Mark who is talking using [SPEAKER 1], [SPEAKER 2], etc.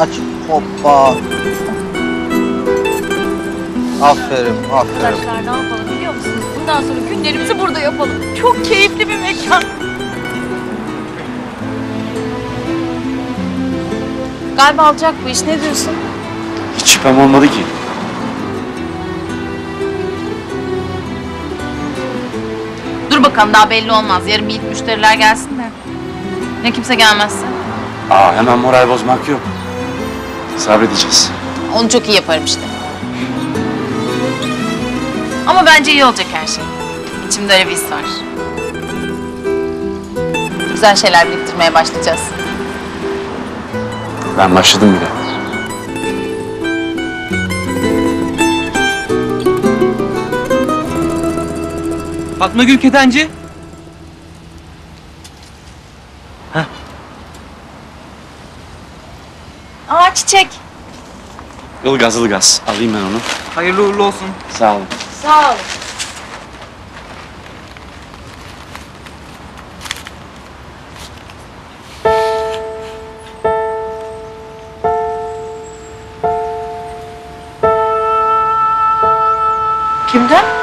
[SPEAKER 1] aç. Hoppa. Aferin, aferin.
[SPEAKER 2] Arkadaşlar ne yapalım biliyor musunuz? Bundan sonra günlerimizi burada yapalım. Çok keyifli bir mekan. Galiba alacak bu iş. Ne diyorsun?
[SPEAKER 3] Hiç şüphem olmadı ki.
[SPEAKER 2] Dur bakalım daha belli olmaz. Yarın bir ilk müşteriler gelsin de. Ne kimse gelmezse.
[SPEAKER 3] Aa hemen moral bozmak yok. Sabredeceğiz.
[SPEAKER 2] Onu çok iyi yaparım işte. Ama bence iyi olacak her şey. İçimde öyle bir his var. Güzel şeyler biriktirmeye başlayacağız.
[SPEAKER 3] Ben başladım bile.
[SPEAKER 4] Fatma Gül Ketenci.
[SPEAKER 2] Aa çiçek.
[SPEAKER 3] Ilgaz Ilgaz. Alayım ben onu.
[SPEAKER 4] Hayırlı uğurlu olsun.
[SPEAKER 3] Sağ olun.
[SPEAKER 2] Sağ ol. Kimden?